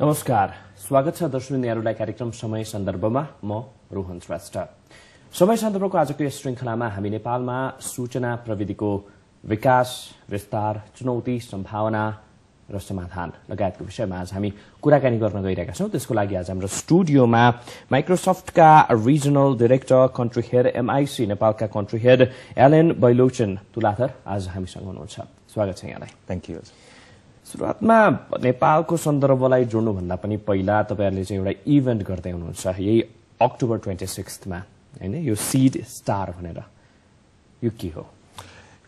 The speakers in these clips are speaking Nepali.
नमस्कार। स्वागत छ दर्शकहरूलाई कार्यक्रम समय सन्दर्भमा। म रोहन श्रेष्ठ। समय सन्दर्भको आजको यस श्रृङ्खलामा हामी नेपालमा सूचना प्रविधिको विकास विस्तार चुनौती सम्भावना र समाधान लगायतको विषयमा आज हामी कुराकानी गर्न गइरहेका छौं। त्यसको लागि आज हाम्रो स्टुडियोमा माइक्रोसफ्टका regional director country head MIC नेपालका country head LN Bailochan Tuladhar आज हामीसँग हुनुहुन्छ। स्वागत छ यहाँलाई। थ्याङ्क यू सुरुवातमा नेपालको सन्दर्भलाई जोड्नुभन्दा पनि पहिला तपाईँहरूले चाहिँ एउटा इभेन्ट गर्दै हुनुहुन्छ। यही अक्टोबर ट्वेन्टी सिक्समा होइन? यो सिड स्टार भनेर। यो के हो?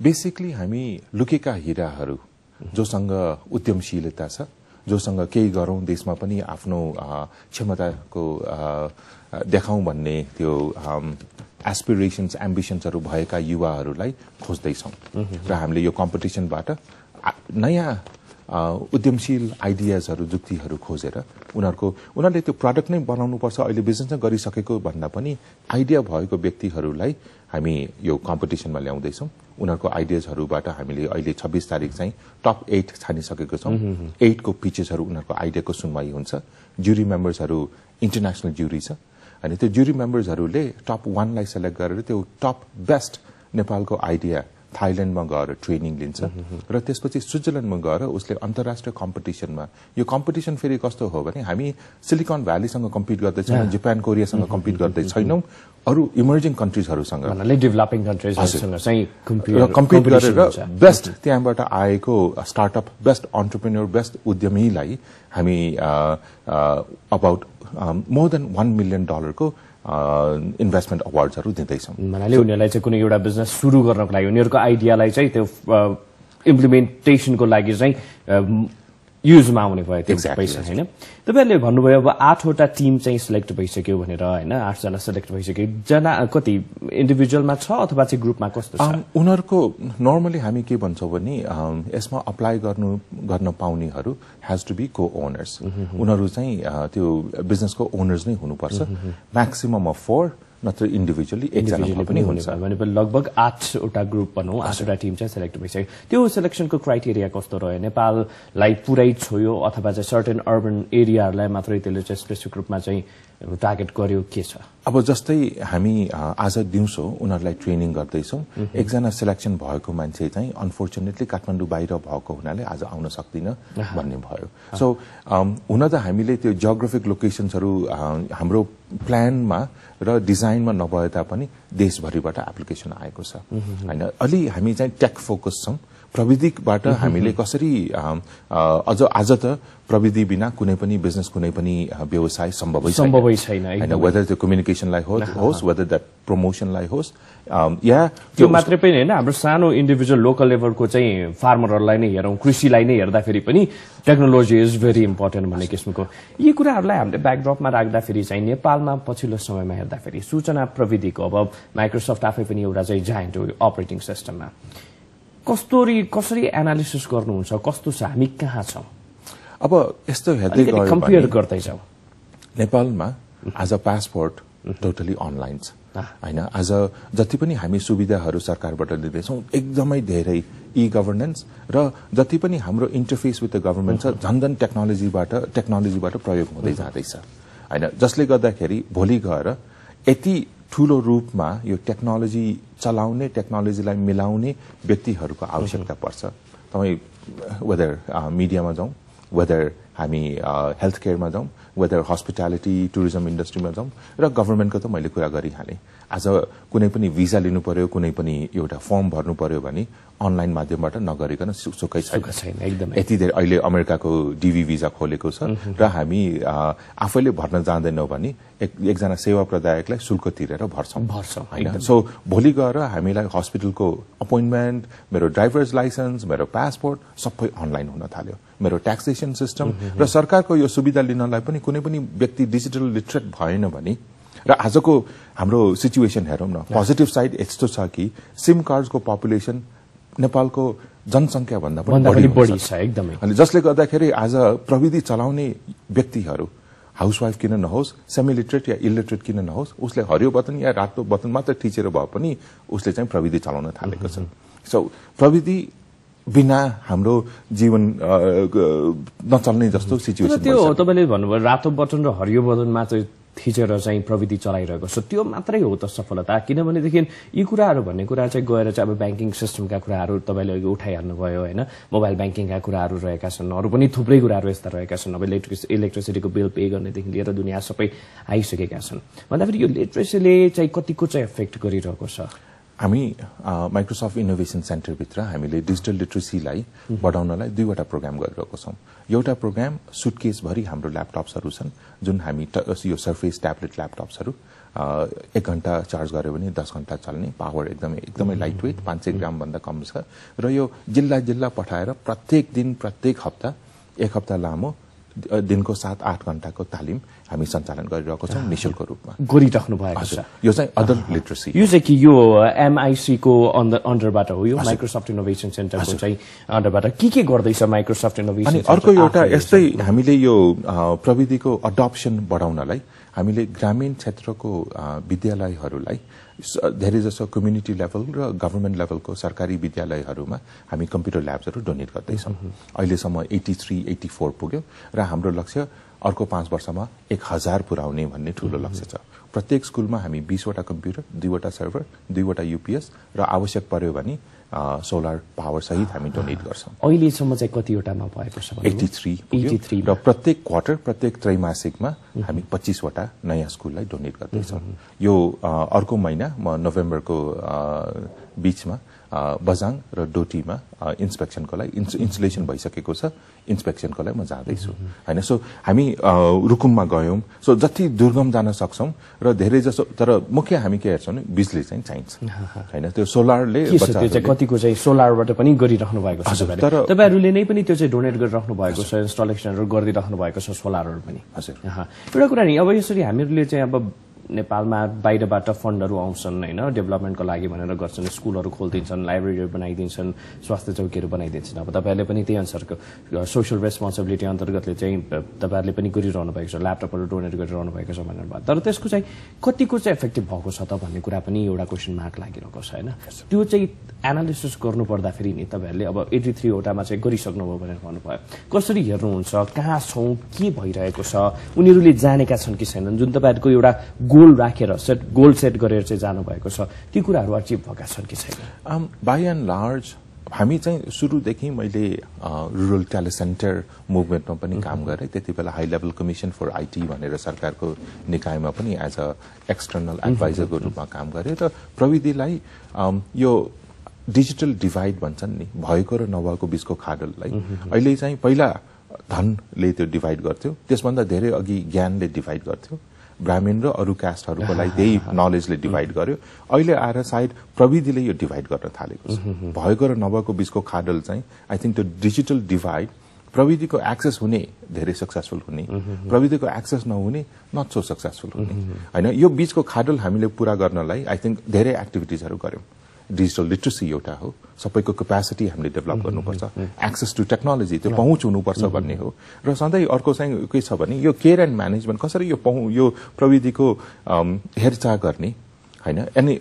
बेसिकली हामी लुकेका हिराहरू जोसँग उद्यमशीलता छ जोसँग केही गरौँ देशमा पनि आफ्नो क्षमताको देखाउँ भन्ने त्यो एस्पिरेसन्स एम्बिसन्सहरू भएका युवाहरूलाई खोज्दैछौँ। र हामीले यो कम्पिटिसनबाट नयाँ उद्यमशील आइडियाजहरू जुक्तिहरू खोजेर उनीहरूको उनीहरूले त्यो प्रडक्ट नै बनाउनुपर्छ अहिले बिजनेस नै गरिसकेको भन्दा पनि आइडिया भएको व्यक्तिहरूलाई हामी यो कम्पिटिसनमा ल्याउँदैछौँ। उनीहरूको आइडियाजहरूबाट हामीले अहिले छब्बिस तारिक चाहिँ टप एट छानिसकेको छौँ। एटको पिचेसहरू उनीहरूको आइडियाको सुनवाई हुन्छ। ज्युरी मेम्बर्सहरू इन्टरनेसनल ज्युरी छ। अनि त्यो ज्युरी मेम्बर्सहरूले टप वानलाई सेलेक्ट गरेर त्यो टप बेस्ट नेपालको आइडिया थाइल्यान्डमा गएर ट्रेनिङ लिन्छ। र त्यसपछि स्विजरल्यान्डमा गएर उसले अन्तर्राष्ट्रिय कम्पिटिसनमा यो कम्पिटिसन फेरि कस्तो हो भने हामी सिलिकन भ्यालीसँग कम्पिट गर्दैछौँ जापान कोरियासँग कम्पिट गर्दै छैनौँ। अरू इमर्जिङ कन्ट्रिजहरूसँग डेभलपिङ कन्ट्रिजहरूसँग कम्पिट गरेर। बेस्ट त्यहाँबाट आएको स्टार्टअप बेस्ट अन्टरप्रेन्योर बेस्ट उद्यमीलाई हामी about more than one million डलरको इन्भेस्टमेन्ट अवार्ड्सहरू दिँदैछौँ। भन्नाले उनीहरूलाई चाहिँ कुनै एउटा बिजनेस सुरु गर्नको लागि उनीहरूको आइडियालाई चाहिँ त्यो इम्प्लिमेन्टेसनको लागि चाहिँ युजमा आउने भयो त्यो पैसा होइन? तपाईँहरूले भन्नुभयो अब आठवटा टिम चाहिँ सिलेक्ट भइसक्यो भनेर होइन? आठजना सिलेक्ट भइसक्यो। जना कति? इन्डिभिजुअलमा छ अथवा चाहिँ ग्रुपमा कस्तो छ? उनीहरूको नर्मली हामी के भन्छौँ भने यसमा अप्लाई गर्नु गर्न पाउनेहरू has to be co owners उनीहरू चाहिँ त्यो बिजनेसको ओनर्स नै हुनुपर्छ। म्याक्सिमम अफ फोर नत्र इन्डिभिजुअली इन्डिभिजुअली पनि पनि हुने हुन्छ भनेपछि लगभग आठवटा ग्रुप भनौँ आठवटा टिम चाहिँ सेलेक्ट भइसक्यो। त्यो सिलेक्सनको क्राइटेरिया कस्तो रह्यो? नेपाललाई पुरै छोयो अथवा चाहिँ सर्टेन अर्बन एरियाहरूलाई मात्रै त्यसले चाहिँ स्पेसिफिक रूपमा चाहिँ टार्गेट गर्यो के छ? अब जस्तै हामी आज दिउँसो उनीहरूलाई ट्रेनिङ गर्दैछौँ। एकजना सिलेक्सन भएको मान्छे चाहिँ अनफोर्चुनेटली काठमाडौँ बाहिर भएको हुनाले आज आउन सक्दिन भन्ने भयो। सो हुन त हामीले त्यो जियोग्राफिक लोकेसन्सहरू हाम्रो प्लानमा र डिजाइनमा नभए तापनि देशभरिबाट एप्लिकेसन आएको छ। होइन अलि हामी चाहिँ टेक फोकस छौँ। प्रविधिबाट हामीले कसरी अझ आज त प्रविधि बिना कुनै पनि बिजनेस कुनै पनि व्यवसाय सम्भवै। सम्भवै छैन, होइन। वेदर त्यो कम्युनिकेसनलाई होस् होस् वेदर द्याट प्रमोसनलाई होस् या त्यो मात्रै पनि होइन हाम्रो सानो इन्डिभिजुअल लोकल लेभलको चाहिँ फार्मरहरूलाई नै हेरौँ कृषिलाई नै हेर्दाखेरि पनि टेक्नोलोजी इज भेरी इम्पोर्टेन्ट भन्ने किसिमको यी कुराहरूलाई हामीले ब्याकड्रपमा राख्दाखेरि चाहिँ नेपालमा पछिल्लो समयमा हेर्दाखेरि सूचना प्रविधिको अब माइक्रोसफ्ट आफै पनि एउटा चाहिँ जाइन्ट हो अपरेटिङ सिस्टममा कस्तोरी कसरी एनालिसिस गर्नुहुन्छ? कस्तो छ? हामी कहाँ छौँ? अब यस्तो हेर्दै कम्पेयर भने गर्दै जाउँ नेपालमा आज अ पासपोर्ट टोटली अनलाइन छ। होइन आज जति पनि हामी सुविधाहरू सरकारबाट लिँदैछौँ एकदमै धेरै ई गभर्नेन्स र जति पनि हाम्रो इन्टरफेस विथ द गभर्मेन्ट छ झन् झन् टेक्नोलोजीबाट टेक्नोलोजीबाट प्रयोग हुँदै जाँदैछ। होइन जसले गर्दाखेरि भोलि गएर यति ठूलो रूपमा यो टेक्नोलोजी चलाउने टेक्नोलोजीलाई मिलाउने व्यक्तिहरूको आवश्यकता पर्छ। तपाईँ वेदर मिडियामा जाउँ वेदर हामी हेल्थ केयरमा जाउँ वेदर हस्पिटालिटी टुरिज्म इन्डस्ट्रीमा जाउँ र गभर्मेन्टको त मैले कुरा गरिहालेँ। आज कुनै पनि भिजा लिनु पर्यो कुनै पनि एउटा फर्म भर्नु पर्यो भने अनलाइन माध्यमबाट नगरिकन सुकै छैन। एकदमै। यति धेरै अहिले अमेरिकाको डिभी भिजा खोलेको छ र हामी आफैले भर्न जाँदैनौँ भने एक एकजना सेवा प्रदायकलाई शुल्क तिरेर भर्छौँ। भर्छौँ, होइन? सो भोलि गएर हामीलाई हस्पिटलको अपोइन्टमेन्ट मेरो ड्राइभर्स लाइसेन्स मेरो पासपोर्ट सबै अनलाइन हुन थाल्यो। मेरो ट्याक्सेसन सिस्टम र सरकारको यो सुविधा लिनलाई पनि कुनै पनि व्यक्ति डिजिटल लिटरेट भएन भने र आजको हाम्रो सिचुएसन हेरौँ न। पोजिटिभ साइड यस्तो छ कि सिम कार्डको पपुलेसन नेपालको जनसङ्ख्या भन्दा पनि बढी। छ एकदमै। अनि जसले गर्दाखेरि आज प्रविधि चलाउने व्यक्तिहरू हाउसवाइफ किन नहोस् सेमी लिटरेट या इलिटरेट किन नहोस् उसले हरियो बटन या रातो बटन मात्र थिचेर भए पनि उसले चाहिँ प्रविधि चलाउन थालेको छ सो प्रविधि बिना हाम्रो जीवन नचल्ने जस्तो सिचुएसन त्यो तपाईँले भन्नुभयो रातो बटन र हरियो बटनमा चाहिँ थिचेर चाहिँ प्रविधि चलाइरहेको छ। त्यो मात्रै हो त सफलता। किनभनेदेखि यी कुराहरू भन्ने कुरा चाहिँ गएर चाहिँ अब ब्याङ्किङ सिस्टमका कुराहरू तपाईँले अघि उठाइहाल्नुभयो होइन। मोबाइल ब्याङ्किङका कुराहरू रहेका छन् अरू पनि थुप्रै कुराहरू यस्ता रहेका छन्। अब इलेक्ट्रिक इलेक्ट्रिसिटीको बिल पे गर्नेदेखि लिएर दुनियाँ सबै आइसकेका छन्। भन्दाखेरि यो लिट्रेसीले चाहिँ कतिको चाहिँ एफेक्ट गरिरहेको छ? हामी माइक्रोसफ्ट इनोभेसन सेन्टरभित्र हामीले डिजिटल लिट्रेसीलाई बढाउनलाई दुईवटा प्रोग्राम गरिरहेको छौँ। एउटा प्रोग्राम सुटकेसभरि हाम्रो ल्यापटप्सहरू छन् जुन हामी यो सर्फेस ट्याब्लेट ल्यापटप्सहरू एक घन्टा चार्ज गऱ्यो भने दस घन्टा चल्ने पावर एकदमै एकदमै लाइट वेट पाँच सय ग्रामभन्दा कम छ। र यो जिल्ला जिल्ला पठाएर प्रत्येक दिन प्रत्येक हप्ता एक हप्ता लामो दिनको सात आठ घन्टाको तालिम हामी सञ्चालन गरिरहेको छौँ निशुल्क रूपमा। गरिराख्नु भएको छ। यो चाहिँ अदर लिट्रेसी यो चाहिँ कि यो एमआइसी को अन्डर अन्डरबाट हो यो? माइक्रोसफ्ट इनोभेसन सेन्टरको चाहिँ अन्डरबाट। के के गर्दैछ माइक्रोसफ्ट इनोभेसन अनि अर्को एउटा यस्तै हामीले यो प्रविधिको अडप्सन बढाउनलाई हामीले ग्रामीण क्षेत्रको विद्यालयहरूलाई धेरै जसो कम्युनिटी लेभल र गभर्मेन्ट लेभलको सरकारी विद्यालयहरूमा हामी कम्प्युटर ल्याब्सहरू डोनेट गर्दैछौँ। अहिलेसम्म एटी थ्री एटी फोर पुग्यो र हाम्रो लक्ष्य अर्को पाँच वर्षमा एक हजार पुर्याउने भन्ने ठूलो लक्ष्य छ। प्रत्येक स्कुलमा हामी बीसवटा कम्प्युटर दुईवटा सर्भर दुईवटा युपिएस र आवश्यक पर्यो भने सोलर पावर सहित हामी डोनेट गर्छौँ। अहिलेसम्म चाहिँ कतिवटामा भएको छ? एट्टी थ्री 83 र प्रत्येक क्वार्टर प्रत्येक त्रैमासिकमा हामी पच्चिसवटा नयाँ स्कुललाई डोनेट गर्दैछौँ। यो अर्को महिना म नोभेम्बरको बीचमा बजाङ र डोटीमा इन्सपेक्सनको लागि इन्स इन्सुलेसन भइसकेको छ। इन्सपेक्सनको लागि म जाँदैछु। होइन? सो हामी रुकुममा गयौँ। सो जति दुर्गम जान सक्छौँ र धेरै जसो तर मुख्य हामी के हेर्छौँ भने बिजुली चाहिँ चाहिन्छ। होइन? त्यो सोलरले कतिको चाहिँ सोलरबाट पनि गरिराख्नु भएको छ तर- तपाईँहरूले नै पनि त्यो चाहिँ डोनेट गरिराख्नु भएको छ इन्स्टलेसनहरू गरिराख्नु भएको छ सोलरहरू पनि। हजुर। एउटा कुरा नि अब यसरी हामीहरूले चाहिँ अब नेपालमा बाहिरबाट फन्डहरू आउँछन् होइन? डेभलपमेन्टको लागि भनेर गर्छन् स्कुलहरू खोलिदिन्छन् लाइब्रेरीहरू बनाइदिन्छन् स्वास्थ्य चौकीहरू बनाइदिन्छन्। अब तपाईँहरूले पनि त्यही अनुसारको सोसियल रेस्पोन्सिबिलिटी अन्तर्गतले चाहिँ तपाईँहरूले पनि गरिरहनु भएको छ ल्यापटपहरू डोनेट गरिरहनु भएको छ भनेर भयो तर त्यसको चाहिँ कतिको चाहिँ इफेक्टिभ भएको छ त भन्ने कुरा पनि एउटा क्वेसन मार्क लागिरहेको छ होइन? त्यो चाहिँ एनालिसिस गर्नु पर्दाखेरि नि तपाईँहरूले अब एटी थ्रीवटामा चाहिँ गरिसक्नुभयो भनेर भन्नुभयो। कसरी हेर्नुहुन्छ कहाँ छौँ के भइरहेको छ? उनीहरूले जानेका छन् कि छैनन्। जुन तपाईँहरूको एउटा गोल राखेर सेट गोल सेट गरेर चाहिँ जानुभएको छ। ती कुराहरू अचिभ भएका छन् कि छैन बाई एन्ड लार्ज हामी चाहिँ सुरुदेखि मैले रुरल टेलिसेन्टर मुभमेन्टमा पनि काम गरेँ। त्यति बेला high level commission for IT भनेर सरकारको निकायमा पनि एज अ एक्सटर्नल एडभाइजरको रूपमा काम गरेँ र प्रविधिलाई अम, यो डिजिटल डिभाइड भन्छन् नि भएको र नभएको बीचको खाडललाई अहिले चाहिँ पहिला धनले त्यो डिभाइड गर्थ्यो। त्यसभन्दा धेरै अघि ज्ञानले डिभाइड गर्थ्यो। ब्राह्मण र अरू कास्टहरूको लागि त्यही नलेजले डिभाइड गर्यो। अहिले आएर सायद प्रविधिले यो डिभाइड गर्न थालेको छ। भएको र नभएको बीचको खाडल चाहिँ आई थिङ्क त्यो डिजिटल डिभाइड प्रविधिको एक्सेस हुने धेरै सक्सेसफुल हुने। प्रविधिको एक्सेस नहुने नट सो सक्सेसफुल हुने। होइन यो बीचको खाडल हामीले पूरा गर्नलाई आई थिङ्क धेरै एक्टिभिटिजहरू गर्यौँ। डिजिटल लिट्रेसी एउटा हो। सबैको क्यापेसिटी हामीले डेभलप गर्नुपर्छ। एक्सेस टु टेक्नोलोजी त्यो पहुँच हुनुपर्छ भन्ने हो। र सधैँ अर्को चाहिँ के छ भने यो केयर एन्ड म्यानेजमेन्ट कसरी यो पहुँ यो प्रविधिको हेरचाह गर्ने होइन? अनि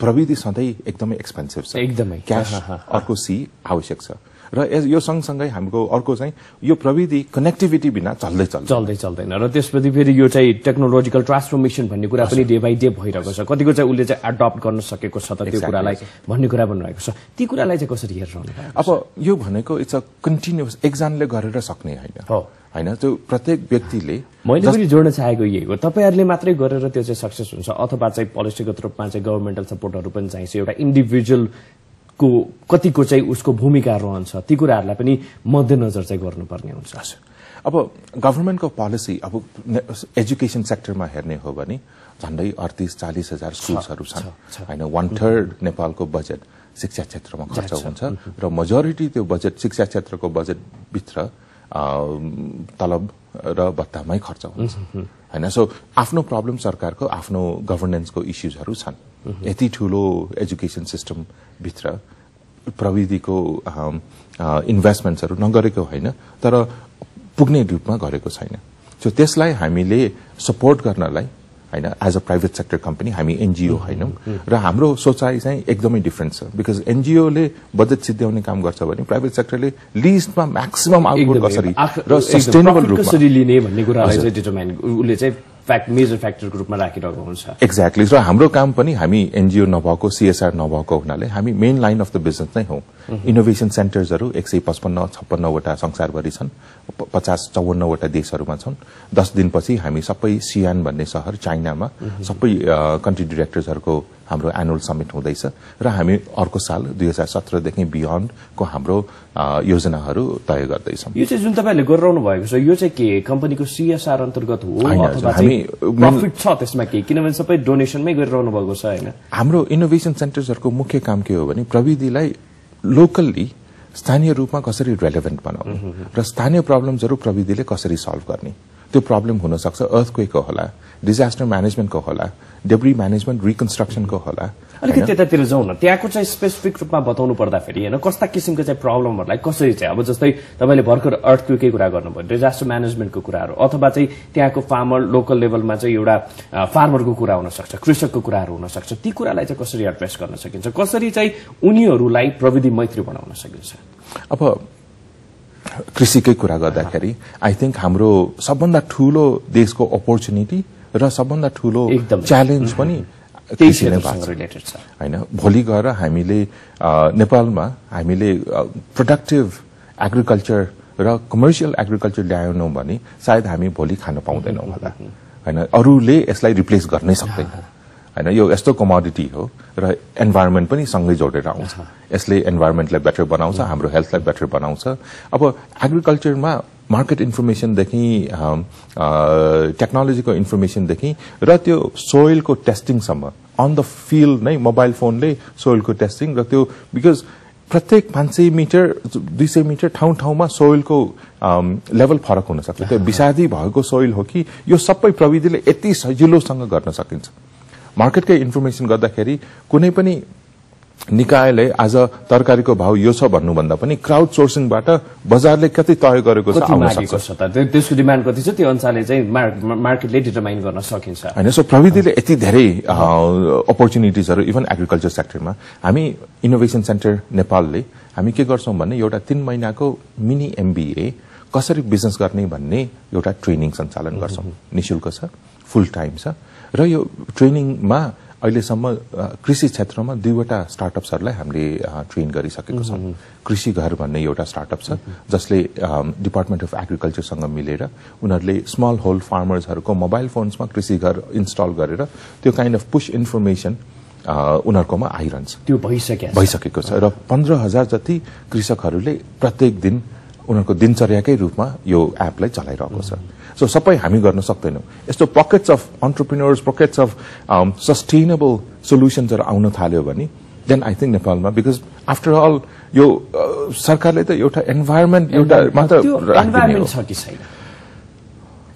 प्रविधि सधैँ एकदमै एक्सपेन्सिभ छ। एकदमै। क्यास अर्को सी आवश्यक छ। र यो सँगसँगै हाम्रो अर्को चाहिँ यो प्रविधि कनेक्टिभिटी बिना चल्दै चल्छ चल्दै चल्दैन र त्यसपछि फेरि यो चाहिँ टेक्नोलोजिकल ट्रान्सफर्मेसन भन्ने कुरा पनि डे बाई डे भइरहेको छ। कतिको चाहिँ उसले चाहिँ एडप्ट गर्न सकेको छ त त्यो कुरालाई भन्ने कुरा भन्नुभएको छ। ती कुरालाई चाहिँ कसरी हेरिरहनु अब यो भनेको इट्स अ कन्टिन्युस एकजनाले गरेर सक्ने होइन। हो। होइन त्यो प्रत्येक व्यक्तिले मैले पनि जोड्न चाहेको यही हो। तपाईँहरूले मात्रै गरेर त्यो चाहिँ सक्सेस हुन्छ अथवा चाहिँ पोलिसीगत रूपमा चाहिँ गभर्मेन्टल सपोर्टहरू पनि चाहिन्छ। एउटा इन्डिभिजुअलको कतिको चाहिँ उसको भूमिका रहन्छ ती कुराहरूलाई पनि मध्यनजर चाहिँ गर्नुपर्ने हुन्छ। अब गभर्मेन्टको पोलिसी अब एजुकेसन सेक्टरमा हेर्ने हो भने झन्डै अडतिस चालिस हजार स्कुल्सहरू छन्। होइन वान थर्ड नेपालको बजेट शिक्षा क्षेत्रमा खर्च हुन्छ र मेजोरिटी त्यो बजेट शिक्षा क्षेत्रको बजेटभित्र तलब र भत्तामै खर्च हुन्छ। होइन? सो आफ्नो प्रब्लम सरकारको आफ्नो गभर्नेन्सको इस्युजहरू छन्। यति ठुलो एजुकेसन सिस्टमभित्र प्रविधिको इन्भेस्टमेन्ट्सहरू नगरेको होइन तर पुग्ने रूपमा गरेको छैन। सो त्यसलाई हामीले सपोर्ट गर्नलाई होइन as a private sector company हामी एनजिओ होइनौँ। र हाम्रो सोचाइ चाहिँ एकदमै डिफ्रेन्ट छ। बिकज एनजिओले बजेट सिद्ध्याउने काम गर्छ भने प्राइभेट सेक्टरले लिस्टमा म्याक्सिमम आउटपुट। कसरी र सस्टेनेबल रूपमा। फ्याक्ट मेजर फ्याक्टरको रूपमा राखिरहेको हुन्छ। एक्ज्याक्टली र हाम्रो काम पनि हामी एनजिओ नभएको सिएसआर नभएको हुनाले हामी main line of the business नै हौ। इनोभेसन सेन्टर्सहरू एक सय पचपन्न छप्पन्नवटा संसारभरि छन् पचास चौवन्नवटा देशहरूमा छन्। दस दिनपछि हामी सबै सियान भन्ने सहर चाइनामा सबै कन्ट्री डिरेक्टर्सहरूको हाम्रो एनुअल समिट हुँदैछ र हामी अर्को साल दुई हजार सत्रदेखि बियोन्डको हाम्रो योजनाहरू तय गर्दैछौँ। यो चाहिँ जुन तपाईँले गरिरहनु भएको छ यो चाहिँ के? कम्पनीको सिएसआर अन्तर्गत हो? हामी- प्रफिट छ त्यसमा के? किनभने सबै डोनेसनमै गरिरहनु भएको छ होइन? हाम्रो इनोभेसन सेन्टर्सहरूको मुख्य काम के हो भने प्रविधिलाई लोकल्ली स्थानीय रूपमा कसरी रेलेभेन्ट बनाउने? र स्थानीय प्रब्लम्सहरू प्रविधिले कसरी सल्भ गर्ने? त्यो प्रब्लम हुन सक्छ अर्थक्वेकको होला डिजास्टर म्यानेजमेन्टको होला डेब्री म्यानेजमेन्ट रिकन्स्ट्रक्सनको होला अलिकति त्यतातिर जाउँ न। त्यहाँको चाहिँ स्पेसिफिक रूपमा बताउनु पर्दाखेरि होइन कस्ता किसिमको चाहिँ प्रब्लमहरूलाई कसरी चाहिँ अब जस्तै तपाईँले भर्खर अर्थक्वेकै कुरा गर्नुभयो डिजास्टर म्यानेजमेन्टको कुराहरू अथवा चाहिँ त्यहाँको फार्मर लोकल लेभलमा चाहिँ एउटा फार्मरको कुरा हुन सक्छ कृषकको कुराहरू हुन सक्छ ती कुरालाई चाहिँ कसरी एड्रेस गर्न सकिन्छ? कसरी चाहिँ उनीहरूलाई प्रविधि मैत्री बनाउन सकिन्छ? अब कृषिकै कुरा गर्दाखेरि आई थिङ्क हाम्रो सबभन्दा ठूलो देशको अपर्च्युनिटी र सबभन्दा ठूलो। च्यालेन्ज पनि होइन भोलि गएर हामीले नेपालमा हामीले प्रोडक्टिभ एग्रिकल्चर र कमर्सियल एग्रिकल्चर ल्याएनौँ भने सायद हामी भोलि खान पाउँदैनौँ होला। होइन अरूले यसलाई रिप्लेस गर्नै सक्दैन। होइन यो यस्तो कमोडिटी हो र इन्भाइरोमेन्ट पनि सँगै जोडेर आउँछ। यसले इन्भाइरोमेन्टलाई बेटर बनाउँछ हाम्रो हेल्थलाई बेटर बनाउँछ। अब एग्रिकल्चरमा मार्केट इन्फर्मेसनदेखि टेक्नोलोजीको इन्फर्मेसनदेखि र त्यो सोइलको टेस्टिङसम्म अन द फिल्ड नै मोबाइल फोनले सोइलको टेस्टिङ र त्यो बिकज प्रत्येक पाँच सय मिटर दुई सय मिटर ठाउँ ठाउँमा सोइलको लेभल फरक हुन सक्छ। त्यो विषादी भएको सोइल हो कि यो सबै प्रविधिले यति सजिलोसँग गर्न सकिन्छ। मार्केटकै इन्फर्मेसन गर्दाखेरि कुनै पनि निकायले आज तरकारीको भाव यो छ भन्नुभन्दा पनि क्राउड सोर्सिङबाट बजारले कति तय गरेको छ त्यसको डिमान्ड कति छ? त्यो अनुसारले चाहिँ मार्क- मार्केटले डिटरमाइन गर्न सकिन्छ। होइन सो प्रविधिले यति धेरै अपर्च्युनिटिजहरू इभन एग्रिकल्चर सेक्टरमा हामी इनोभेसन सेन्टर नेपालले हामी के गर्छौँ भने एउटा तीन महिनाको मिनी एमबिए कसरी बिजनेस गर्ने भन्ने एउटा ट्रेनिङ सञ्चालन गर्छौँ। निशुल्क छ फुल टाइम छ। र यो ट्रेनिङमा अहिलेसम्म कृषि क्षेत्रमा दुईवटा स्टार्टअप्सहरूलाई हामीले ट्रेन गरिसकेको छौँ। कृषि घर भन्ने एउटा स्टार्टअप छ जसले डिपार्टमेन्ट अफ एग्रिकल्चरसँग मिलेर उनीहरूले स्मल होल्ड फार्मर्सहरूको मोबाइल फोन्समा कृषि घर इन्स्टल गरेर त्यो काइन्ड अफ पुस इन्फर्मेसन उनीहरूकोमा आइरहन्छ। त्यो भइसक्यो भइसकेको छ। र पन्ध्र हजार जति कृषकहरूले प्रत्येक दिन उनीहरूको दिनचर्याकै रूपमा यो एपलाई चलाइरहेको छ। सो सबै हामी गर्न सक्दैनौँ यस्तो pockets of entrepreneurs pockets of sustainable सोल्युसन्सहरू आउन थाल्यो भने देन आई थिङ्क नेपालमा बिकज आफ्टर अल यो सरकारले त एउटा इन्भाइरोमेन्ट एउटा मात्र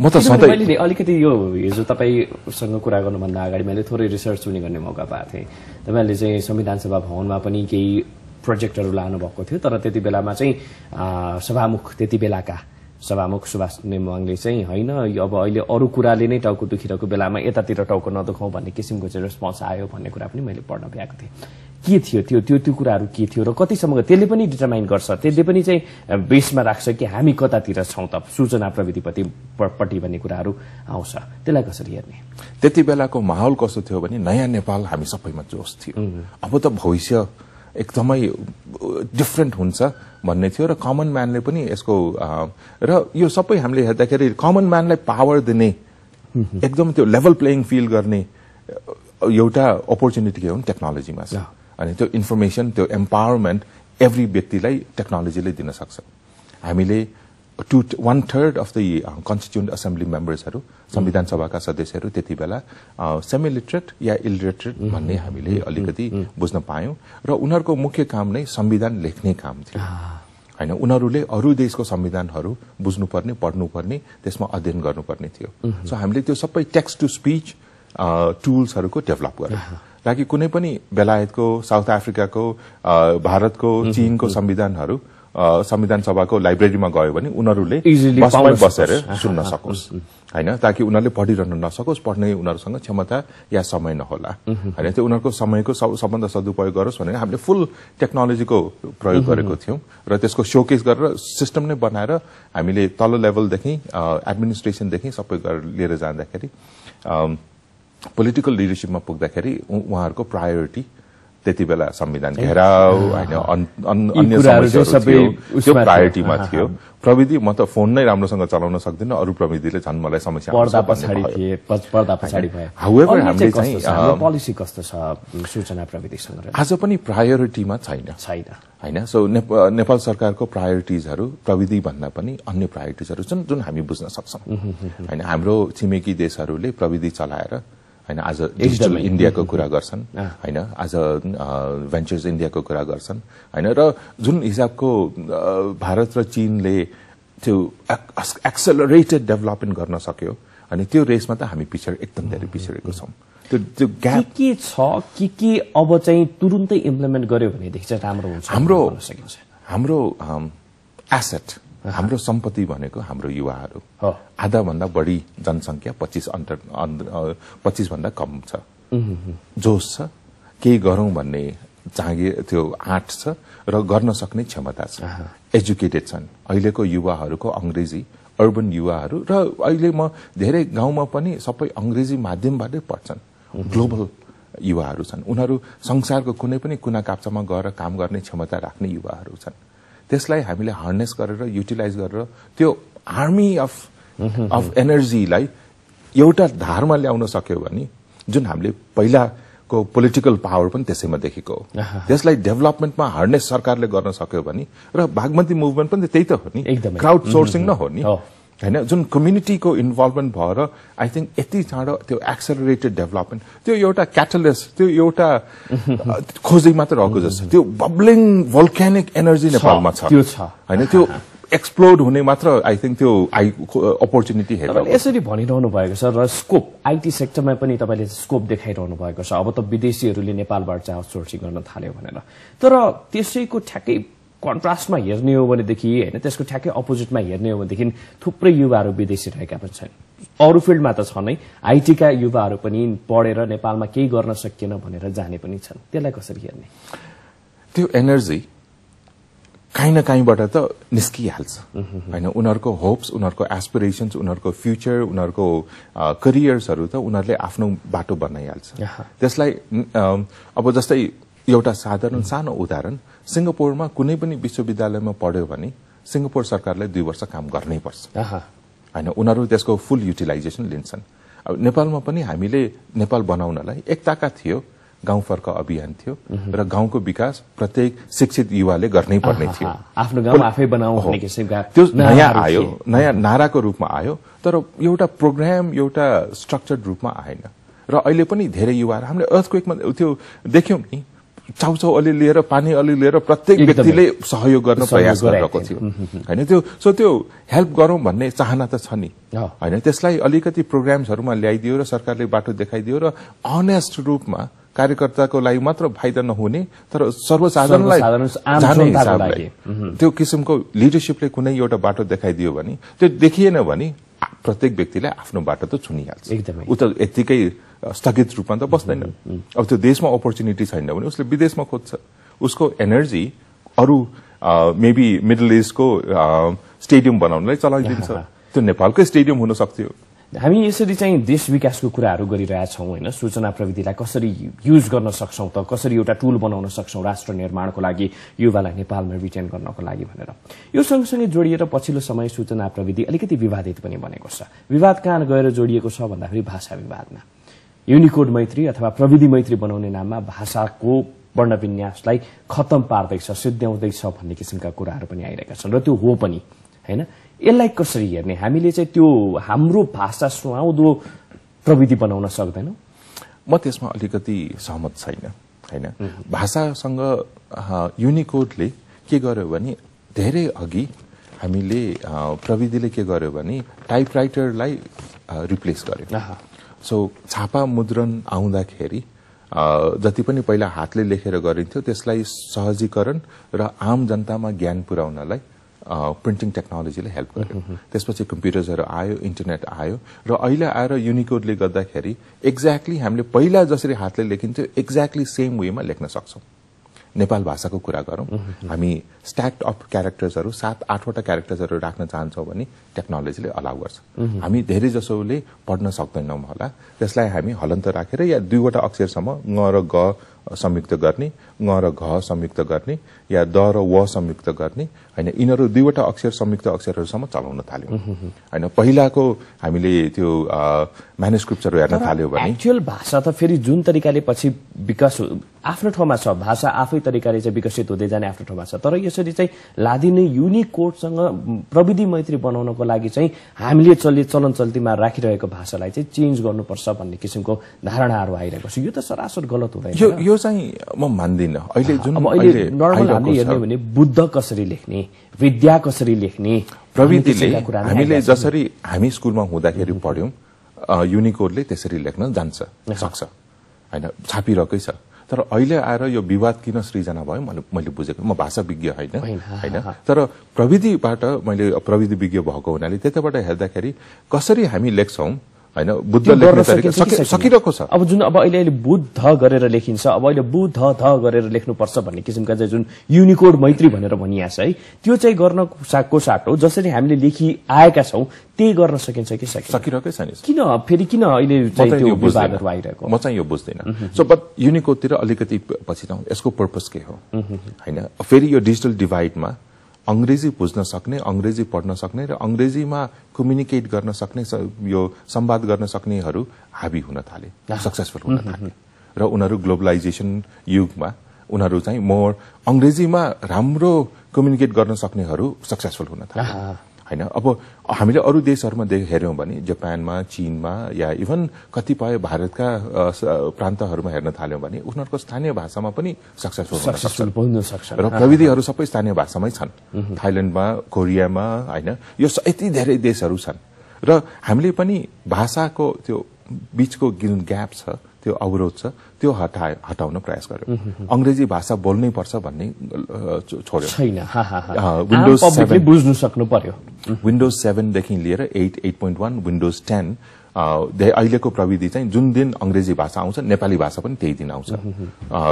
म त सधैँ मैले अलिकति यो हिजो तपाईँसँग कुरा गर्नुभन्दा अगाडि मैले थोरै रिसर्च पनि गर्ने मौका पाएको थिएँ तपाईँहरूले चाहिँ संविधान सभा भवनमा पनि केही प्रोजेक्टहरू लानु भएको थियो तर त्यति बेलामा चाहिँ सभामुख त्यति बेलाका सभामुख सुभाष नेमाङले चाहिँ होइन यो अब अहिले अरू कुराले नै टाउको दुखिरहेको बेलामा यतातिर टाउको नदुखाउँ भन्ने किसिमको चाहिँ रेस्पोन्स आयो भन्ने कुरा पनि मैले पढ्न पाएको थिएँ। के थियो त्यो त्यो त्यो कुराहरू के थियो र कतिसम्मको त्यसले पनि डिटरमाइन गर्छ त्यसले पनि चाहिँ बेसमा राख्छ कि हामी कतातिर छौँ त सूचना प्रविधिपट्टि प- पट्टि भन्ने कुराहरू आउँछ। त्यसलाई कसरी हेर्ने? त्यति बेलाको माहौल कस्तो थियो भने नयाँ नेपाल हामी सबैमा जोस थियो। अब त भविष्य एकदमै डिफ्रेन्ट हुन्छ। भन्ने थियो र कमन म्यानले पनि यसको र यो सबै हामीले हेर्दाखेरि कमन म्यानलाई पावर दिने एकदम त्यो लेभल प्लेइङ फिल गर्ने एउटा अपर्च्युनिटी के हो भने टेक्नोलोजीमा छ। अनि त्यो इन्फर्मेसन त्यो एम्पावरमेन्ट एभ्री व्यक्तिलाई टेक्नोलोजीले दिन सक्छ। हामीले to one third of the constituent assembly मेम्बर्सहरू संविधान सभाका सदस्यहरू त्यति बेला सेमी लिटरेट या इलिटरेट भन्ने हामीले अलिकति बुझ्न पायौं। र उनीहरूको मुख्य काम नै संविधान लेख्ने काम थियो। होइन उनीहरूले अरू देशको संविधानहरू बुझ्नुपर्ने पढ्नुपर्ने त्यसमा अध्ययन गर्नुपर्ने थियो। सो हामीले त्यो सबै टेक्स्ट टु स्पिच टुल्सहरूको डेभलप गर्यौँ। ताकि कुनै पनि बेलायतको साउथ अफ्रिकाको अ, भारतको चीनको संविधानहरू संविधान सभाको लाइब्रेरीमा गयो भने उनीहरूले बसमै बसेर। सुन्न सकोस्। होइन? ताकि उनीहरूले पढिरहन नसकोस् पढ्ने उनीहरूसँग क्षमता या समय नहोला। होइन? त्यो उनीहरूको समयको सब- सबभन्दा सदुपयोग गरोस् भनेर हामीले फुल टेक्नोलोजीको प्रयोग गरेको थियौँ। र त्यसको सोकेस गरेर सिस्टम नै बनाएर हामीले तल्लो लेभलदेखि एडमिनिस्ट्रेसनदेखि सबै गरेर लिएर जाँदाखेरि पोलिटिकल लिडरसिपमा पुग्दाखेरि उहाँहरूको प्रायोरिटी त्यति बेला संविधान घेराउ होइन अन्य त्यो। प्रायोरिटीमा थियो। प्रविधि म त फोन नै राम्रोसँग चलाउन सक्दिनँ। अरू प्रविधिले झन् मलाई समस्या आज पनि प्रायोरिटीमा छैन। होइन? सो नेप- नेपाल सरकारको प्रायोरिटिजहरू प्रविधि भन्दा पनि अन्य प्रायोरिटिजहरू छन् जुन हामी बुझ्न सक्छौँ। होइन? हाम्रो छिमेकी देशहरूले प्रविधि चलाएर होइन आज डिजिटल इन्डियाको कुरा गर्छन् होइन आज भेन्चर्स इन्डियाको कुरा गर्छन् होइन र जुन हिसाबको अ, भारत र चीनले त्यो एक्सेलरेटेड डेभलपमेन्ट गर्न सक्यो अनि त्यो रेसमा त हामी पिछड एकदम धेरै पिछडेको छौँ। त्यो त्यो ग्याप के छ के के अब चाहिँ तुरुन्तै इम्प्लिमेन्ट गर्यो भनेदेखि चाहिँ राम्रो हुन्छ हाम्रो- हाम्रो एसेट हाम्रो सम्पत्ति भनेको हाम्रो युवाहरू। हो। आधा भन्दा बढी जनसङ्ख्या पच्चिस अन्टर पच्चिस भन्दा कम छ। जोस छ। केही गरौं भन्ने जागे त्यो आँट छ र गर्न सक्ने क्षमता छ। एजुकेटेड छन्। अहिलेको युवाहरूको अंग्रेजी अर्बन युवाहरू र अहिले म धेरै गाउँमा पनि सबै अंग्रेजी माध्यमबाटै पढ्छन्। ग्लोबल युवाहरू छन्। उनीहरू संसारको कुनै पनि कुना काप्चामा गएर काम गर्ने क्षमता राख्ने युवाहरू छन्। त्यसलाई हामीले हार्नेस गरेर युटिलाइज गरेर त्यो आर्मी अफ अफ एनर्जीलाई एउटा धारमा ल्याउन सक्यो भने जुन हामीले पहिलाको पोलिटिकल पावर पनि त्यसैमा देखेको हो त्यसलाई डेभलपमेन्टमा हार्नेस सरकारले गर्न सक्यो भने र बागमती मुभमेन्ट पनि त्यही त हो नि। क्राउड सोर्सिङ न हो नि। होइन जुन कम्युनिटीको इन्भल्भमेन्ट भएर आई थिङ्क यति चाँडो त्यो एक्सेलरेटेड डेभलपमेन्ट त्यो एउटा क्याटलिस्ट त्यो एउटा खोजी मात्र रहेको जस्तो। त्यो बब्लिङ भोल्क्यानिक एनर्जी नेपालमा छ त्यो छ। होइन त्यो एक्सप्लोड हुने मात्र आई थिङ्क त्यो आई अपर्च्युनिटी हेरेर यसरी भनिरहनु भएको छ र स्कोप आइटी सेक्टरमा पनि तपाईँले स्कोप देखाइरहनु भएको छ अब त विदेशीहरूले नेपालबाट चाहिँ आउटसोर्सिङ गर्न थाल्यो भनेर तर त्यसैको ठ्याक्कै कन्ट्रास्टमा हेर्ने हो भनेदेखि होइन त्यसको ठ्याक्कै अपोजिटमा हेर्ने हो भनेदेखि थुप्रै युवाहरू विदेशी रहेका पनि छन्। अरू फिल्डमा त छ नै आइटीका युवाहरू पनि पढेर नेपालमा केही गर्न सकिएन भनेर जाने पनि छन्। त्यसलाई कसरी हेर्ने? त्यो एनर्जी काहीँ न काहीँबाट त निस्किहाल्छ। होइन उनीहरूको होप्स उनीहरूको एसपिरेसन्स उनीहरूको फ्युचर उनीहरूको करियर्सहरू त उनीहरूले आफ्नो बाटो बनाइहाल्छ। त्यसलाई अब जस्तै एउटा साधारण सानो उदाहरण सिङ्गापुरमा कुनै पनि विश्वविद्यालयमा पढ्यो भने सिङ्गापुर सरकारले दुई वर्ष काम गर्नै पर्छ। होइन उनीहरू त्यसको फुल युटिलाइजेसन लिन्छन्। अब नेपालमा पनि हामीले नेपाल बनाउनलाई एक ताका थियो गाउँ फर्क अभियान थियो र गाउँको विकास प्रत्येक शिक्षित युवाले गर्नै पर्ने थियो। आफ्नो गाउँ आफै त्यो नयाँ आयो। नयाँ नाराको रूपमा आयो तर एउटा प्रोग्राम एउटा स्ट्रक्चर्ड रूपमा आएन। र अहिले पनि धेरै युवाहरू हामीले अर्थक्वेकमा त्यो देख्यौँ नि चाउचाउ अलि लिएर पानी अलि लिएर प्रत्येक। व्यक्तिले सहयोग गर्न प्रयास गरिरहेको थियो होइन त्यो सो त्यो हेल्प गरौँ भन्ने चाहना त छ नि। होइन त्यसलाई अलिकति प्रोग्राम्सहरूमा ल्याइदियो र सरकारले बाटो देखाइदियो र अनेस्ट रूपमा कार्यकर्ताको लागि मात्र फाइदा नहुने तर सर्वसाधारणलाई जाने। त्यो किसिमको लिडरसिपले कुनै एउटा बाटो देखाइदियो भने त्यो देखिएन भने प्रत्येक व्यक्तिलाई आफ्नो बाटो त छुनिहाल्छ। एकदमै। ऊ त यत्तिकै स्थगित रूपमा त बस्दैन। अब त्यो देशमा अपर्च्युनिटी छैन भने उसले विदेशमा खोज्छ। उसको एनर्जी अरू मेबी मिडल इस्टको स्टेडियम बनाउनलाई चलाइदिन्छ। त्यो नेपालकै स्टेडियम हुन सक्थ्यो। हामी यसरी चाहिँ देश विकासको कुराहरू गरिरहेछौँ होइन? सूचना प्रविधिलाई कसरी युज गर्न सक्छौँ त? कसरी एउटा टुल बनाउन सक्छौँ राष्ट्र निर्माणको लागि युवालाई नेपालमा रिटेन गर्नको लागि भनेर? यो सँगसँगै जोडिएर पछिल्लो समय सूचना प्रविधि अलिकति विवादित पनि बनेको छ। विवाद कहाँ गएर जोडिएको छ भन्दाखेरि भाषा विवादमा। युनिकोड मैत्री अथवा प्रविधि मैत्री बनाउने नाममा भाषाको वर्णविन्यासलाई खत्तम पार्दैछ सिद्ध्याउँदैछ भन्ने किसिमका कुराहरू पनि आइरहेका छन् र त्यो हो पनि। होइन? यसलाई कसरी हेर्ने? हामीले चाहिँ त्यो हाम्रो भाषा सुहाउँदो प्रविधि बनाउन सक्दैनौँ। म त्यसमा अलिकति सहमत छैन होइन? भाषासँग युनिकोडले के गर्यो भने धेरै अघि हामीले प्रविधिले के गर्यो भने टाइपराइटरलाई रिप्लेस गर्यो। सो छापा मुद्रण आउँदाखेरि जति पनि पहिला हातले लेखेर गरिन्थ्यो त्यसलाई सहजीकरण र आम जनतामा ज्ञान पुर्याउनलाई प्रिन्टिङ टेक्नोलोजीले हेल्प गर्यो। त्यसपछि कम्प्युटर्सहरू आयो इन्टरनेट आयो र अहिले आएर युनिकोडले गर्दाखेरि एक्ज्याक्टली हामीले पहिला जसरी हातले लेखिन्थ्यो एक्ज्याक्टली सेम वेमा लेख्न सक्छौँ। नेपाल भाषाको कुरा गरौँ। हामी स्ट्याक्ट अफ क्यारेक्टर्सहरू सात आठवटा क्यारेक्टर्सहरू राख्न चाहन्छौँ भने टेक्नोलोजीले अलाउ गर्छ। हामी धेरै जसोले पढ्न सक्दैनौँ होला। त्यसलाई हामी हलन्त राखेर या दुईवटा अक्षरसम्मङ र ग संयुक्त गर्ने ङ र घ संयुक्त गर्ने या द र व संयुक्त गर्ने होइन यिनीहरू दुईवटा अक्षर संयुक्त अक्षरहरूसम्म चलाउन थाल्यौँ। होइन पहिलाको हामीले त्यो म्यानुस्क्रिप्टहरू हेर्न थाल्यो भने एक्चुअल भाषा त फेरि जुन तरिकाले पछि विकास आफ्नो ठाउँमा छ भाषा आफै तरिकाले चाहिँ विकसित हुँदै जाने आफ्नो ठाउँमा छ। तर यसरी चाहिँ लादिने युनिकोडसँग प्रविधि मैत्री बनाउनको लागि चाहिँ हामीले चलि चलन चल्तीमा राखिरहेको भाषालाई चाहिँ चेन्ज गर्नुपर्छ भन्ने किसिमको धारणाहरू आइरहेको छ। यो त सरासर गलत हुँदैन यो यो चाहिँ म मान्दिनँ। अहिले जुन अहिले नर्मल हामीले हेर्ने भने बुद्ध कसरी लेख्ने विद्या कसरी लेख्ने प्रविधिले हामीले। जसरी हामी स्कुलमा हुँदाखेरि पढ्यौं युनिकोडले त्यसरी लेख्न जान्छ सक्छ। होइन छापिरहेकै छ। तर अहिले आएर यो विवाद किन सृजना भयो? मैले मैले बुझेको म भाषा विज्ञ होइन होइन तर प्रविधिबाट मैले प्रविधि विज्ञ भएको हुनाले त्यताबाट हेर्दाखेरि कसरी हामी लेख्छौँ होइन बुद्ध? सकिरहेको छ। अब जुन अब अहिले अहिले बुद्ध गरेर लेखिन्छ अब अहिले बुद्ध ध गरेर लेख्नुपर्छ भन्ने किसिमका चाहिँ जुन युनिकोड मैत्री भनेर भनिया छ है त्यो चाहिँ गर्न साको साटो जसरी हामीले लेखि आएका छौँ त्यही गर्न सकिन्छ कि सकिरहेकै छ नि। किन? फेरि किन अहिले त्यो विवादहरू आइरहेको? म चाहिँ यो बुझ्दैन। सो बट युनिकोडतिर अलिकति पछि जाउँ। यसको पर्पस के हो? होइन फेरि यो डिजिटल डिभाइडमा अंग्रेजी बुझ्न सक्ने अंग्रेजी पढ्न सक्ने र अंग्रेजीमा कम्युनिकेट गर्न सक्ने यो संवाद गर्न सक्नेहरू हाबी हुन थाले सक्सेसफुल हुन थाले। र उनीहरू ग्लोबलाइजेसन युगमा उनीहरू चाहिँ मोर अंग्रेजीमा राम्रो कम्युनिकेट गर्न सक्नेहरू सक्सेसफुल हुन थाले। होइन? अब हामीले अरू देशहरूमा देख हेऱ्यौँ भने जापानमा चीनमा या इभन कतिपय भारतका प्रान्तहरूमा हेर्न थाल्यौँ भने उनीहरूको स्थानीय भाषामा पनि सक्सेसफुल हुन सक्छ। र प्रविधिहरू सबै स्थानीय भाषामै छन्। थाइल्याण्डमा कोरियामा होइन? यो यति धेरै देशहरू छन्। र हामीले पनि भाषाको त्यो बीचको जुन ग्याप छ। त्यो अवरोध छ त्यो हटा हटाउन प्रयास गर्यो। अंग्रेजी भाषा बोल्नै पर्छ भन्ने छोड्यो। छैन। पब्लिकले 7 बुझ्नु सक्नु पर्यो। विन्डोज सेभेनदेखि लिएर eight eight point one Windows ten अहिलेको प्रविधि चाहिँ जुन दिन अंग्रेजी भाषा आउँछ नेपाली भाषा पनि त्यही दिन आउँछ।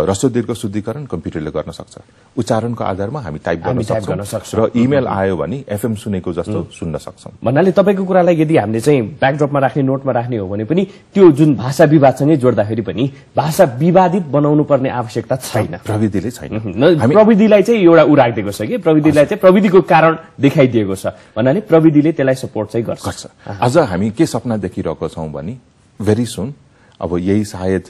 रस्व दीर्घ शुद्धिकरण कम्प्युटरले गर्न सक्छ। उच्चारणको आधारमा हामी टाइप गर्न सक्छौँ। र इमेल आयो भने एफएम सुनेको जस्तो सुन्न सक्छौँ। भन्नाले तपाईँको कुरालाई यदि हामीले चाहिँ ब्याकड्रपमा राख्ने नोटमा राख्ने हो भने पनि त्यो जुन भाषा विवादसँगै जोड्दाखेरि पनि भाषा विवादित बनाउनु पर्ने आवश्यकता छैन। प्रविधिले छैन। प्रविधिलाई चाहिँ एउटा उ राखिदिएको छ कि? प्रविधिलाई चाहिँ प्रविधिको कारण देखाइदिएको छ। भन्नाले प्रविधिले त्यसलाई सपोर्ट चाहिँ गर्छ। अझ हामी के सपना देखिरहेको छौँ भने भेरी सुन अब यही सायद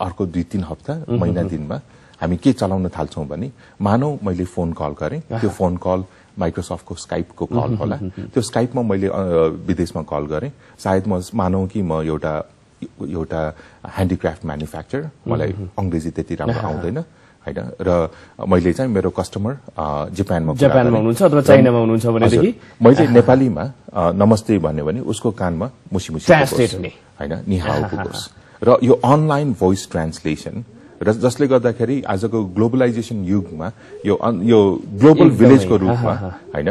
अर्को दुई तीन हप्ता महिना दिनमा हामी के चलाउन थाल्छौँ भने मानौ मैले फोन कल गरेँ। त्यो फोन कल माइक्रोसफ्टको स्काइपको कल होला। त्यो स्काइपमा मैले विदेशमा कल गरेँ। सायद म मानौ कि म एउटा एउटा ह्यान्डिक्राफ्ट म्यानुफ्याक्चर मलाई अङ्ग्रेजी त्यति राम्रो आउँदैन। होइन? र मैले चाहिँ मेरो कस्टमर जापानमा जापानमा। हुनुहुन्छ अथवा चाइनामा हुनुहुन्छ भनेदेखि। मैले नेपालीमा नमस्ते भन्यो भने उसको कानमा मुसी मुसी। होइन? निहाउ पुगोस् र यो अनलाइन भोइस ट्रान्सलेसन र जसले गर्दाखेरि आजको ग्लोबलाइजेसन युगमा यो यो ग्लोबल भिलेजको रूपमा होइन?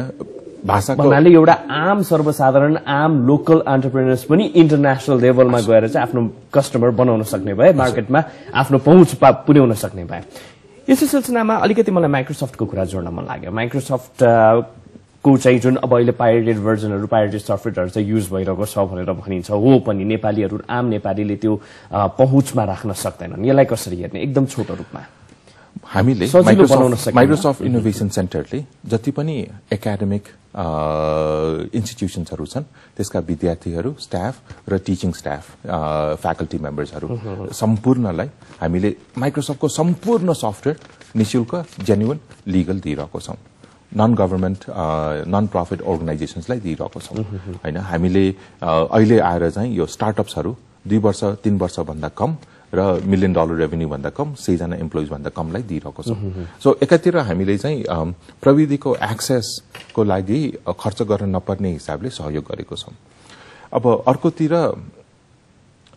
भाषाको भन्नाले एउटा आम सर्वसाधारण आम लोकल एन्टरप्रेनर्स पनि इन्टरनेसनल लेभलमा गएर चाहिँ आफ्नो कस्टमर बनाउन सक्ने भए मार्केटमा आफ्नो पहुँच पुर्याउन सक्ने भए। यसै सिलसिलामा अलिकति मलाई माइक्रोसफ्टको कुरा जोड्न मन लाग्यो। माइक्रोसफ्ट को चाहिँ जुन अब अहिले पाइरेटेड भर्जनहरू पाइरेटेड सफ्टवेयरहरू चाहिँ युज भइरहेको छ भनेर भनिन्छ हो पनि नेपालीहरू आम नेपालीले त्यो पहुँचमा राख्न सक्दैनन्। यसलाई कसरी हेर्ने? एकदम छोटो रूपमा। हामीले। माइक्रोसफ्ट इनोभेसन सेन्टरले जति पनि एकाडेमिक इन्स्टिट्युसन्सहरू छन् त्यसका विद्यार्थीहरू स्टाफ र टिचिङ स्टाफ फ्याकल्टी मेम्बर्सहरू सम्पूर्णलाई हामीले माइक्रोसफ्टको सम्पूर्ण सफ्टवेयर निशुल्क जेन्युन लिगल दिइरहेको छौँ नन गभर्मेन्ट नन प्रफिट अर्गनाइजेसन्सलाई दिइरहेको छौँ होइन हामीले अहिले आएर चाहिँ यो स्टार्टअप्सहरू दुई वर्ष तीन वर्षभन्दा कम र मिलियन डलर रेभेन्यू भन्दा कम सयजना इम्प्लोइज भन्दा कमलाई दिइरहेको छौँ। सो एकातिर हामीले चाहिँ प्रविधिको एक्सेसको लागि खर्च गर्न नपर्ने हिसाबले सहयोग गरेको छौँ। अब अर्कोतिर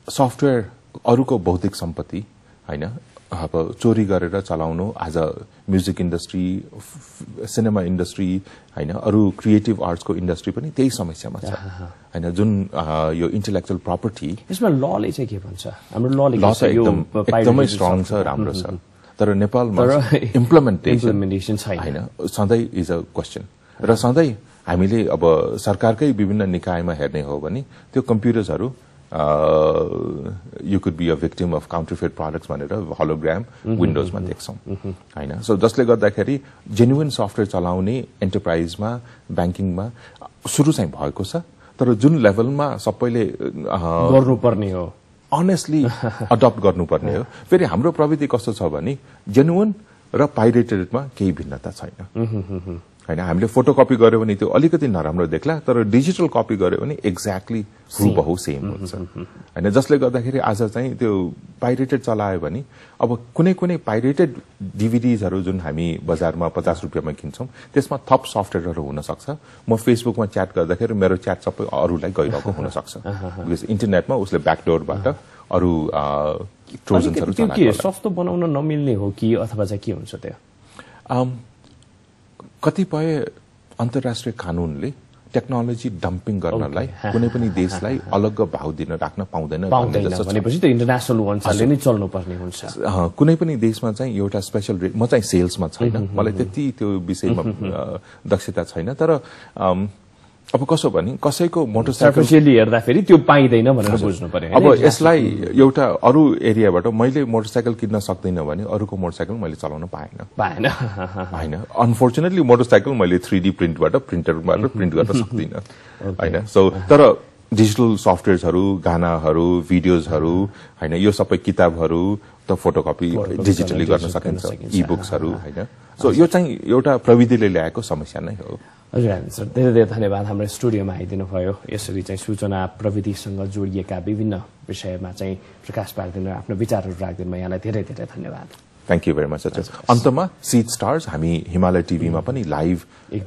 सफ्टवेयर अरूको बौद्धिक सम्पत्ति होइन अब चोरी गरेर चलाउनु आज म्युजिक इन्डस्ट्री सिनेमा इन्डस्ट्री होइन अरू क्रिएटिभ आर्ट्सको इन्डस्ट्री पनि त्यही समस्यामा छ। होइन जुन यो इन्टेलेक्चुअल प्रपर्टी यसमा लले चाहिँ के भन्छ? हाम्रो ल एकदम? स्ट्रङ छ। राम्रो छ। तर नेपालमा इम्प्लिमेन्टेसन। होइन सधैँ इज अ क्वेसन र सधैँ हामीले अब सरकारकै विभिन्न निकायमा हेर्ने हो भने त्यो कम्प्युटर्सहरू you could be a victim of counterfeit products भनेर हलोग्राम विन्डोजमा देख्छौँ। होइन? सो जसले गर्दाखेरि जेन्युन सफ्टवेयर चलाउने एन्टरप्राइजमा ब्याङ्किङमा सुरु चाहिँ भएको छ तर जुन लेभलमा सबैले गर्नुपर्ने हो। अनेस्टली अडप्ट गर्नुपर्ने हो। फेरि हाम्रो प्रविधि कस्तो छ भने जेन्युन र पाइरेटेडमा केही भिन्नता छैन। होइन हामीले फोटोकपी गर्यो भने त्यो अलिकति नराम्रो देख्ला तर डिजिटल कपी गर्यो भने एक्ज्याक्टली हुबहु सेम हुन्छ। होइन जसले गर्दाखेरि आज चाहिँ त्यो पाइरेटेड चलायो भने अब कुनै कुनै पाइरेटेड डिभिडिजहरू जुन हामी बजारमा पचास रुपियाँमा किन्छौँ त्यसमा थप सफ्टवेयरहरू हुन सक्छ म फेसबुकमा च्याट गर्दाखेरि मेरो च्याट सबै अरूलाई गइरहेको हुन सक्छ बिकज इन्टरनेटमा उसले ब्याकडोरबाट अरू। सस्तो बनाउन नमिल्ने हो कि अथवा चाहिँ के हुन्छ त्यो? कतिपय अन्तर्राष्ट्रिय कानूनले टेक्नोलोजी डम्पिङ गर्नलाई कुनै पनि देशलाई अलग भाव दिन राख्न पाउँदैन कुनै पनि देशमा चाहिँ एउटा स्पेसल रेट म चाहिँ सेल्समा छैन। मलाई त्यति त्यो विषयमा दक्षता छैन। तर अब कसो भने कसैको मोटरसाइकल हेर्दाखेरि त्यो पाइँदैन भनेर बुझ्नु पर्यो अब? यसलाई एउटा अरू एरियाबाट मैले मोटरसाइकल किन्न सक्दिनँ भने अरूको मोटरसाइकल मैले चलाउन पाएन पाएन। होइन। अनफोर्चुनेटली मोटरसाइकल मैले थ्री डी प्रिन्टबाट प्रिन्टरबाट प्रिन्ट गर्न सक्दिनँ। होइन। सो तर डिजिटल सफ्टवेयर्सहरू गानाहरू भिडियोजहरू होइन यो सबै किताबहरू त फोटोकपी डिजिटली गर्न सकिन्छ। सकिन्छ। इ बुक्सहरू होइन। सो यो चाहिँ एउटा प्रविधिले ल्याएको समस्या नै हो। हजुर सर। धेरै धेरै धन्यवाद हाम्रो स्टुडियोमा आइदिनु भयो यसरी चाहिँ सूचना प्रविधिसँग जोडिएका विभिन्न विषयमा चाहिँ प्रकाश पारिदिनु आफ्नो विचारहरू राखिदिनु यहाँलाई धेरै धेरै धन्यवाद। थ्याङ्क यू भेरी मच अन्तमा सिड स्टार्स हामी हिमालय टिभीमा पनि लाइभ।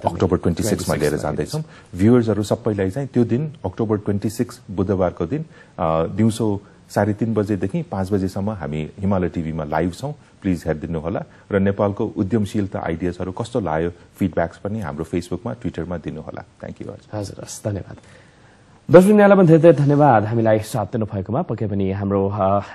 अक्टोबर ट्वेन्टी सिक्समा लिएर जाँदैछौँ। भ्युवर्सहरू सबैलाई चाहिँ त्यो दिन अक्टोबर ट्वेन्टी सिक्स बुधबारको दिन दिउँसो साढे तीन बजेदेखि पाँच बजेसम्म हामी हिमालय टिभीमा लाइभ छौँ। प्लिज हेरिदिनु होला र नेपालको उद्यमशीलता आइडियाजहरू कस्तो लाग्यो फिडब्याक्स पनि हाम्रो फेसबुकमा ट्विटरमा दिनुहोला। थ्याङ्क यू हजुर हस् धन्यवाद। दर्शक न्यायलाई पनि धेरै धेरै धन्यवाद। हामीलाई साथ दिनु भएकोमा पक्कै पनि हाम्रो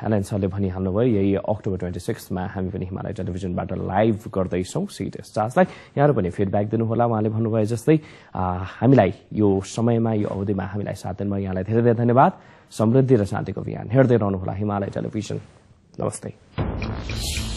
एनएन सरले भनिहाल्नुभयो यही अक्टोबर ट्वेन्टी सिक्समा हामी पनि हिमालय टेलिभिजनबाट लाइभ गर्दैछौँ। सिट स्टार्सलाई यहाँहरू पनि फिडब्याक दिनुहोला। उहाँले भन्नुभयो जस्तै हामीलाई यो समयमा यो अवधिमा हामीलाई साथ दिनुभयो। यहाँलाई धेरै धेरै धन्यवाद। समृद्धि र शान्तिको अभियान हेर्दै रहनुहोला हिमालय टेलिभिजन। नमस्ते।